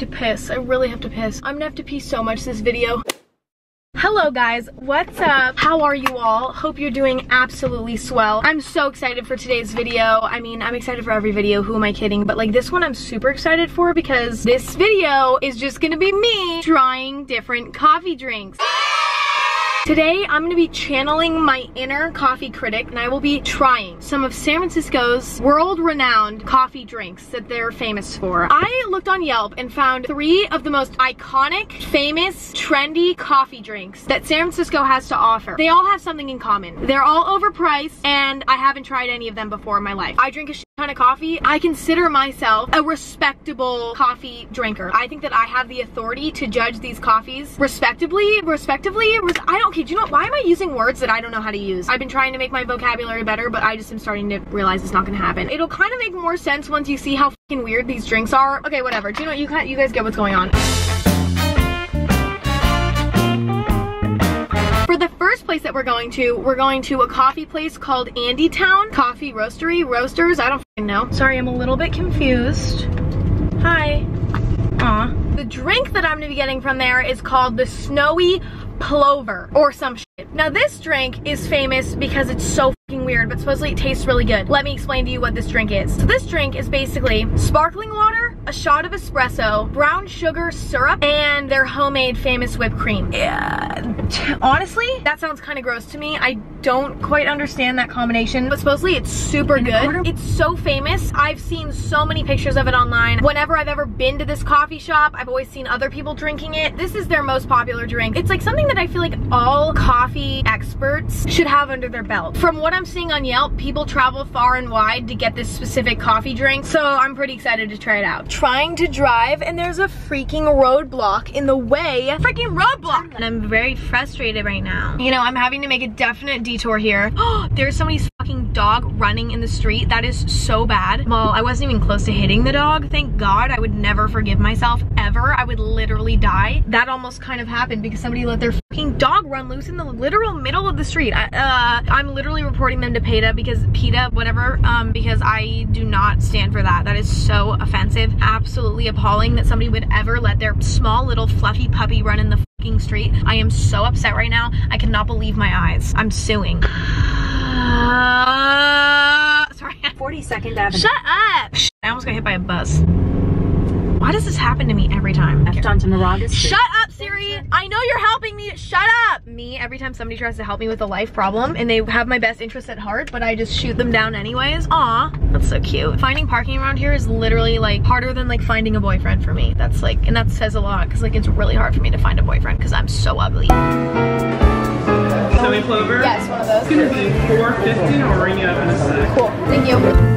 have to piss. I really have to piss. I'm gonna have to pee so much this video. Hello guys, what's up? How are you all? Hope you're doing absolutely swell. I'm so excited for today's video. I mean, I'm excited for every video, who am I kidding? But like this one I'm super excited for because this video is just gonna be me trying different coffee drinks. Today, I'm gonna be channeling my inner coffee critic and I will be trying some of San Francisco's world-renowned coffee drinks that they're famous for. I looked on Yelp and found three of the most iconic, famous, trendy coffee drinks that San Francisco has to offer. They all have something in common. They're all overpriced and I haven't tried any of them before in my life. I drink a ton of coffee. I consider myself a respectable coffee drinker. I think that I have the authority to judge these coffees respectably, respectively. I don't, okay, do you know, why am I using words that I don't know how to use? I've been trying to make my vocabulary better, but I just am starting to realize it's not gonna happen. It'll kind of make more sense once you see how weird these drinks are. Okay, whatever. Do you know what, you, can you guys get what's going on. For the first place that we're going to, we're going to a coffee place called Andytown Coffee Roastery, Roasters, I don't know. Sorry, I'm a little bit confused. Hi. Aw. The drink that I'm gonna be getting from there is called the Snowy Plover or some shit. Now this drink is famous because it's so weird, but supposedly it tastes really good. Let me explain to you what this drink is. So this drink is basically sparkling water, a shot of espresso, brown sugar syrup, and their homemade famous whipped cream. Yeah, honestly, that sounds kind of gross to me. I don't quite understand that combination, but supposedly it's super good. It's so famous. I've seen so many pictures of it online. Whenever I've ever been to this coffee shop, I've always seen other people drinking it. This is their most popular drink. It's like something that I feel like all coffee experts should have under their belt. From what I'm seeing on Yelp, people travel far and wide to get this specific coffee drink, so I'm pretty excited to try it out. Trying to drive and there's a freaking roadblock in the way. Freaking roadblock! And I'm very frustrated right now. You know, I'm having to make a definite detour here. Oh, there's somebody's fucking dog running in the street. That is so bad. Well, I wasn't even close to hitting the dog. Thank God I would never forgive myself ever. I would literally die. That almost kind of happened because somebody let their fucking dog run loose in the literal middle of the street. I, uh, I'm literally reporting them to PETA because PETA, whatever, um, because I do not stand for that. That is so offensive. Absolutely appalling that somebody would ever let their small little fluffy puppy run in the fucking street. I am so upset right now. I cannot believe my eyes. I'm suing. Uh, sorry. 42nd Avenue. Shut up! I almost got hit by a bus. Why does this happen to me every time? Left onto Moraga Street. Shut up, Siri! I know you're helping me. Shut up! Me, every time somebody tries to help me with a life problem and they have my best interest at heart, but I just shoot them down anyways. Aw, that's so cute. Finding parking around here is literally like harder than like finding a boyfriend for me. That's like, and that says a lot because like it's really hard for me to find a boyfriend because I'm so ugly. Snowy Plover? Yes, one of those. It's gonna be 450 I'll ring you up in a sec. Cool, thank you.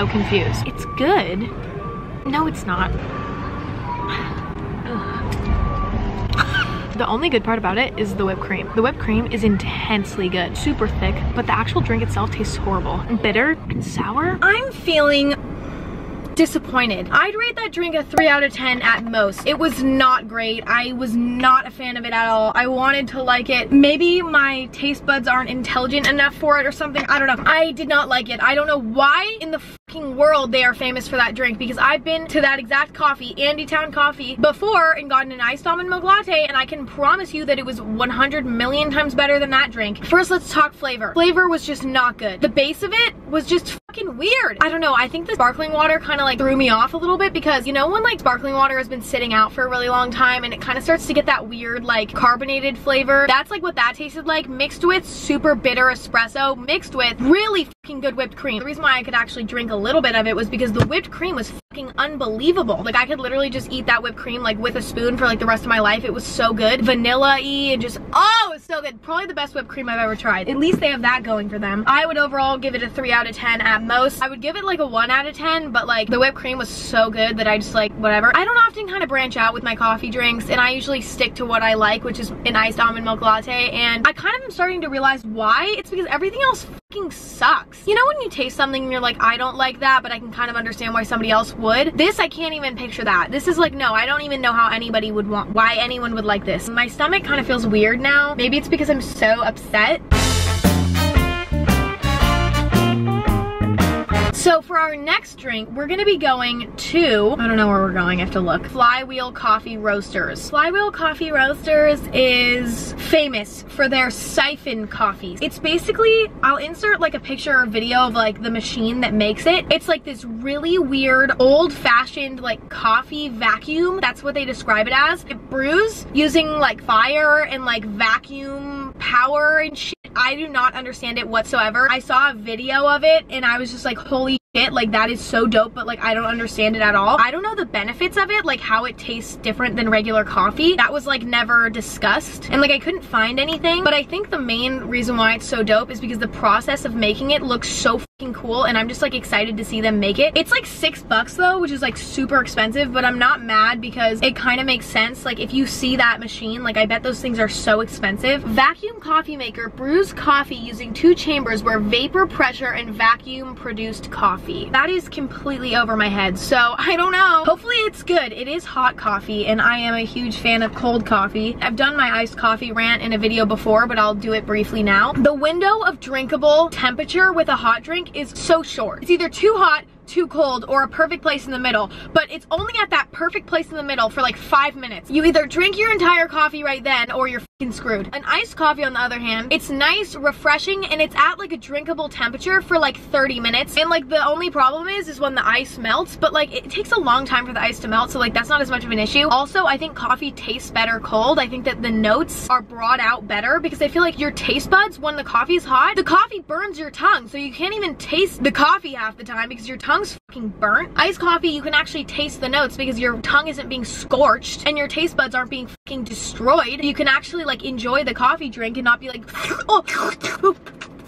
So confused. It's good. No, it's not. the only good part about it is the whipped cream. The whipped cream is intensely good, super thick, but the actual drink itself tastes horrible. Bitter and sour. I'm feeling disappointed. I'd rate that drink a 3 out of 10 at most. It was not great. I was not a fan of it at all. I wanted to like it. Maybe my taste buds aren't intelligent enough for it or something. I don't know. I did not like it. I don't know why in the world they are famous for that drink because I've been to that exact coffee, Andytown Coffee, before and gotten an iced almond milk latte and I can promise you that it was 100 million times better than that drink. First, let's talk flavor. Flavor was just not good. The base of it was just fucking weird. I don't know. I think the sparkling water kind of like threw me off a little bit because you know when like sparkling water has been sitting out for a really long time and it kind of starts to get that weird like carbonated flavor. That's like what that tasted like mixed with super bitter espresso mixed with really good whipped cream. The reason why I could actually drink a little bit of it was because the whipped cream was fucking unbelievable. Like I could literally just eat that whipped cream like with a spoon for like the rest of my life. It was so good. Vanilla-y and just, oh, it's so good. Probably the best whipped cream I've ever tried. At least they have that going for them. I would overall give it a 3 out of 10 at most. I would give it like a 1 out of 10, but like the whipped cream was so good that I just like, whatever. I don't often kind of branch out with my coffee drinks and I usually stick to what I like, which is an iced almond milk latte. And I kind of am starting to realize why. It's because everything else sucks. You know when you taste something and you're like, I don't like that, but I can kind of understand why somebody else would? This, I can't even picture that. This is like, no, I don't even know how anybody would want, why anyone would like this. My stomach kind of feels weird now. Maybe it's because I'm so upset. So for our next drink, we're gonna be going to, I don't know where we're going, I have to look, Flywheel Coffee Roasters. Flywheel Coffee Roasters is famous for their siphon coffees. It's basically, I'll insert like a picture or video of like the machine that makes it. It's like this really weird, old fashioned like coffee vacuum. That's what they describe it as. It brews using like fire and like vacuum power and shit. I do not understand it whatsoever. I saw a video of it and I was just like, holy shit, like that is so dope, but like I don't understand it at all. I don't know the benefits of it, like how it tastes different than regular coffee. That was like never discussed. And like I couldn't find anything, but I think the main reason why it's so dope is because the process of making it looks so cool and I'm just like excited to see them make it. It's like six bucks though, which is like super expensive, but I'm not mad because it kind of makes sense. Like if you see that machine, like I bet those things are so expensive. Vacuum coffee maker brews coffee using two chambers where vapor pressure and vacuum produced coffee coffee. That is completely over my head, so I don't know. Hopefully it's good. It is hot coffee, and I am a huge fan of cold coffee. I've done my iced coffee rant in a video before, but I'll do it briefly now. The window of drinkable temperature with a hot drink is so short. It's either too hot, too cold or a perfect place in the middle, but it's only at that perfect place in the middle for like five minutes. You either drink your entire coffee right then or you're screwed. An iced coffee on the other hand, it's nice, refreshing, and it's at like a drinkable temperature for like 30 minutes. And like the only problem is, is when the ice melts, but like it takes a long time for the ice to melt, so like that's not as much of an issue. Also, I think coffee tastes better cold. I think that the notes are brought out better because I feel like your taste buds, when the coffee is hot, the coffee burns your tongue, so you can't even taste the coffee half the time because your tongue's burnt. Iced coffee, you can actually taste the notes because your tongue isn't being scorched and your taste buds aren't being fucking destroyed. You can actually like enjoy the coffee drink and not be like, oh,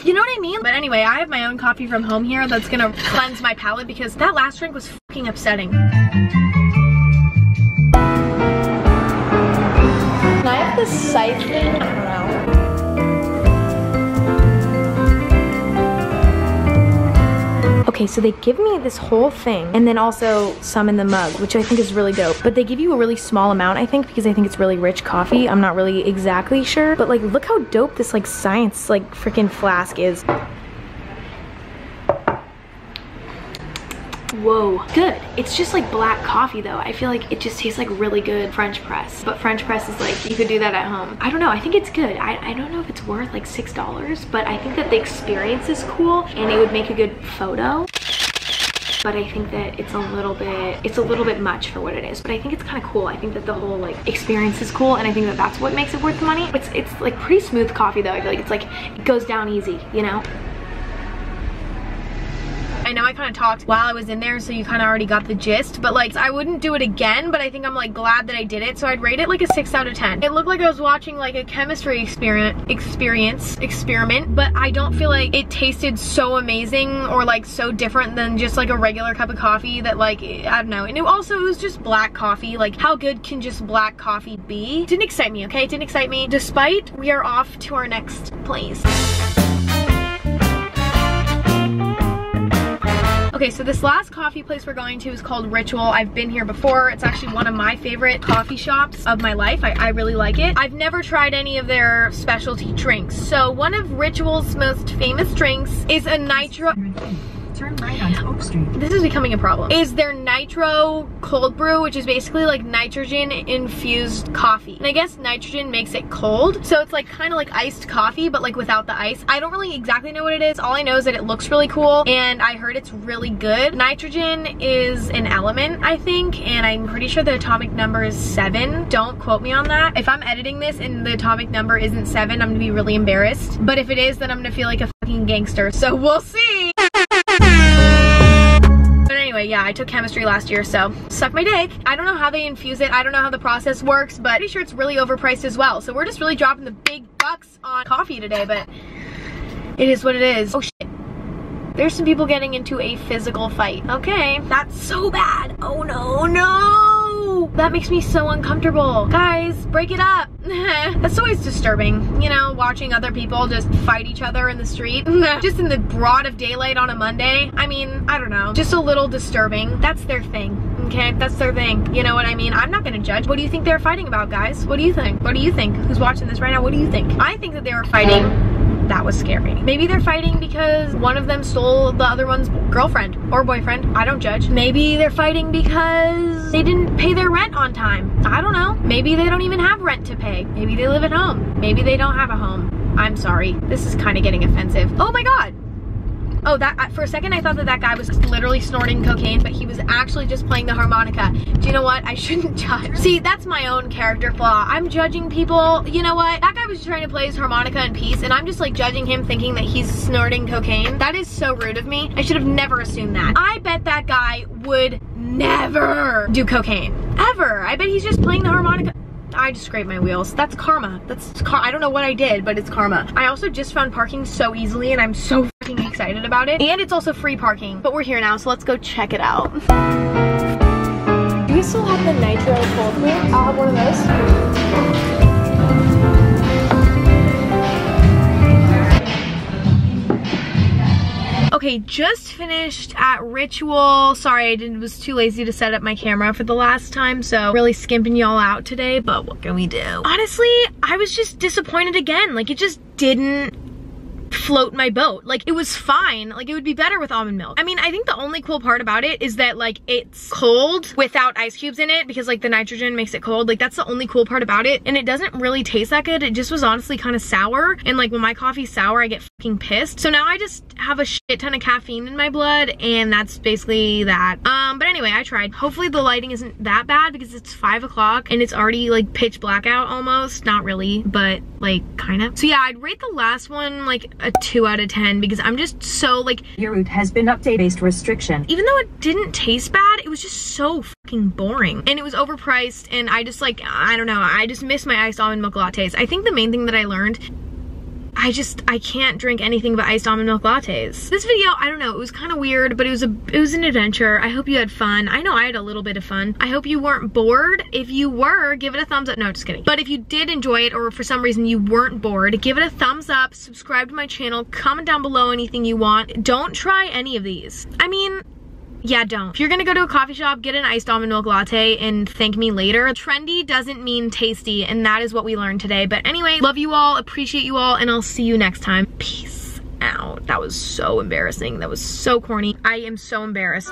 you know what I mean? But anyway, I have my own coffee from home here that's gonna cleanse my palate because that last drink was fucking upsetting. Can I have the? I Okay, so they give me this whole thing and then also some in the mug, which I think is really dope. But they give you a really small amount, I think, because I think it's really rich coffee. I'm not really exactly sure. But like, look how dope this like science like freaking flask is. Whoa, good. It's just like black coffee though. I feel like it just tastes like really good French press. But French press is like, you could do that at home. I don't know, I think it's good. I, I don't know if it's worth like $6, but I think that the experience is cool and it would make a good photo but I think that it's a little bit it's a little bit much for what it is. But I think it's kind of cool. I think that the whole like experience is cool and I think that that's what makes it worth the money. It's it's like pretty smooth coffee though I feel like it's like it goes down easy you know I know I kind of talked while I was in there, so you kind of already got the gist, but like, I wouldn't do it again, but I think I'm like glad that I did it, so I'd rate it like a 6 out of 10. It looked like I was watching like a chemistry experiment, experience, experiment, but I don't feel like it tasted so amazing or like so different than just like a regular cup of coffee that like, I don't know. And it also, it was just black coffee. Like, how good can just black coffee be? Didn't excite me, okay? Didn't excite me, despite we are off to our next place. Okay, so this last coffee place we're going to is called Ritual. I've been here before. It's actually one of my favorite coffee shops of my life. I, I really like it. I've never tried any of their specialty drinks. So one of Ritual's most famous drinks is a nitro turn right onto Oak Street. This is becoming a problem. Is their nitro cold brew, which is basically like nitrogen infused coffee. And I guess nitrogen makes it cold. So it's like kind of like iced coffee, but like without the ice. I don't really exactly know what it is. All I know is that it looks really cool and I heard it's really good. Nitrogen is an element, I think, and I'm pretty sure the atomic number is seven. Don't quote me on that. If I'm editing this and the atomic number isn't seven, I'm gonna be really embarrassed. But if it is, then I'm gonna feel like a fucking gangster. So we'll see. Yeah, I took chemistry last year, so suck my dick. I don't know how they infuse it. I don't know how the process works, but pretty sure it's really overpriced as well. So we're just really dropping the big bucks on coffee today, but it is what it is. Oh shit. There's some people getting into a physical fight. Okay, that's so bad. Oh no, no. That makes me so uncomfortable. Guys, break it up. That's always disturbing, you know, watching other people just fight each other in the street. just in the broad of daylight on a Monday. I mean, I don't know, just a little disturbing. That's their thing, okay? That's their thing. You know what I mean? I'm not gonna judge. What do you think they're fighting about, guys? What do you think? What do you think? Who's watching this right now? What do you think? I think that they were fighting that was scary. Maybe they're fighting because one of them stole the other one's girlfriend or boyfriend. I don't judge. Maybe they're fighting because they didn't pay their rent on time. I don't know. Maybe they don't even have rent to pay. Maybe they live at home. Maybe they don't have a home. I'm sorry. This is kind of getting offensive. Oh my God. Oh, that for a second I thought that that guy was literally snorting cocaine, but he was actually just playing the harmonica. Do you know what? I shouldn't judge. See, that's my own character flaw. I'm judging people. You know what? That guy was trying to play his harmonica in peace, and I'm just like judging him thinking that he's snorting cocaine. That is so rude of me. I should have never assumed that. I bet that guy would never do cocaine. Ever. I bet he's just playing the harmonica. I just scraped my wheels. That's karma. That's car I don't know what I did, but it's karma. I also just found parking so easily and I'm so excited about it. And it's also free parking. But we're here now, so let's go check it out. Do we still have the nitro cold brew? I'll have one of those. Okay, just finished at Ritual. Sorry, I didn't, was too lazy to set up my camera for the last time, so really skimping y'all out today, but what can we do? Honestly, I was just disappointed again. Like, it just didn't float my boat. Like it was fine. Like it would be better with almond milk. I mean, I think the only cool part about it is that like it's cold without ice cubes in it because like the nitrogen makes it cold. Like that's the only cool part about it. And it doesn't really taste that good. It just was honestly kind of sour. And like when my coffee's sour, I get fucking pissed. So now I just have a shit ton of caffeine in my blood and that's basically that. Um, but anyway, I tried. Hopefully the lighting isn't that bad because it's five o'clock and it's already like pitch blackout almost. Not really, but like kind of. So yeah, I'd rate the last one like a two out of 10 because I'm just so like Your route has been updated based restriction. even though it didn't taste bad, it was just so fucking boring. And it was overpriced and I just like, I don't know, I just miss my iced almond milk lattes. I think the main thing that I learned I just, I can't drink anything but iced almond milk lattes. This video, I don't know, it was kind of weird, but it was a, it was an adventure. I hope you had fun. I know I had a little bit of fun. I hope you weren't bored. If you were, give it a thumbs up. No, just kidding. But if you did enjoy it or for some reason you weren't bored, give it a thumbs up, subscribe to my channel, comment down below anything you want. Don't try any of these. I mean, yeah, don't. If you're gonna go to a coffee shop, get an iced almond milk latte and thank me later. Trendy doesn't mean tasty, and that is what we learned today. But anyway, love you all, appreciate you all, and I'll see you next time. Peace out. That was so embarrassing. That was so corny. I am so embarrassed.